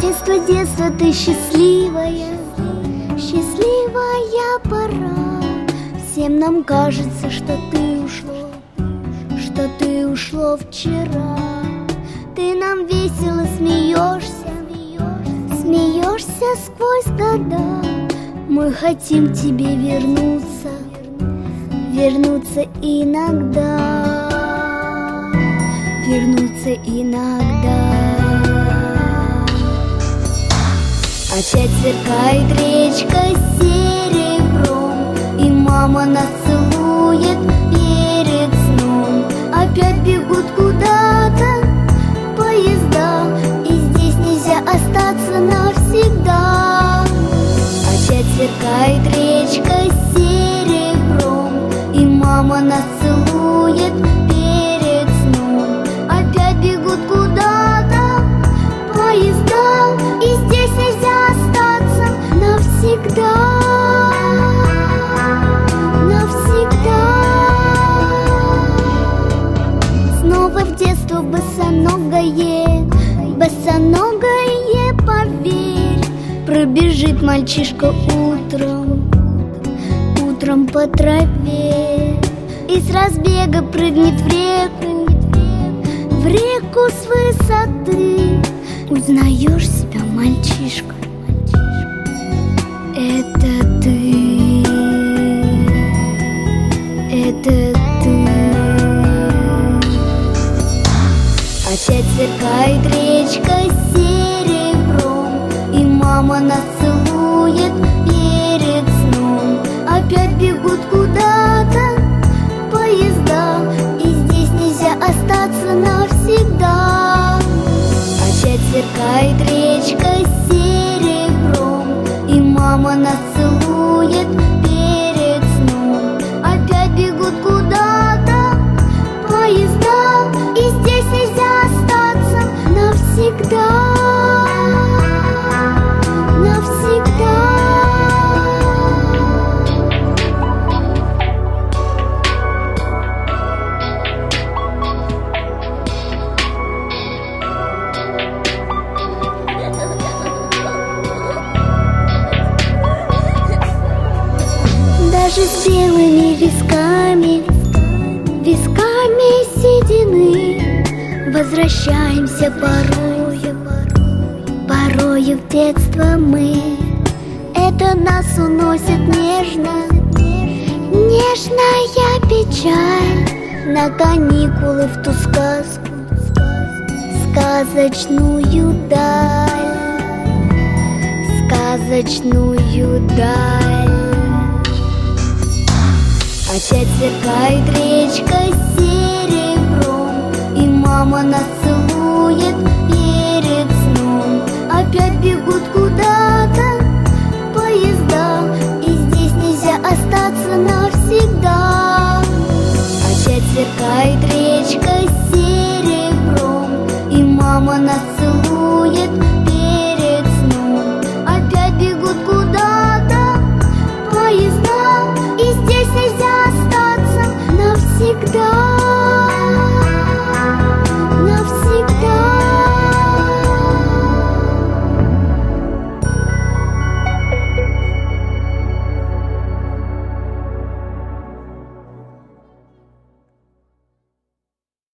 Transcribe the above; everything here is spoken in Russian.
Детство, детство, ты счастливая, счастливая пора. Всем нам кажется, что ты ушло, что ты ушло вчера. Ты нам весело смеешься, смеешься сквозь года. Мы хотим тебе вернуться, вернуться иногда, вернуться иногда. Опять сверкает речка серебром И мама нас навсегда Навсегда. Снова в детство босоногое Босоногое, поверь. Пробежит мальчишка утром Утром по траве. И с разбега прыгнет в реку В реку с высоты. Узнаешь себя, мальчишка Опять сверкает речка серебром И мама нас Даже с белыми висками, висками седины Возвращаемся порою, порою в детство мы. Это нас уносит нежно, нежная печаль. На каникулы в ту сказку, сказочную даль. Сказочную даль. Опять сверкает речка Ай, гречка синяя.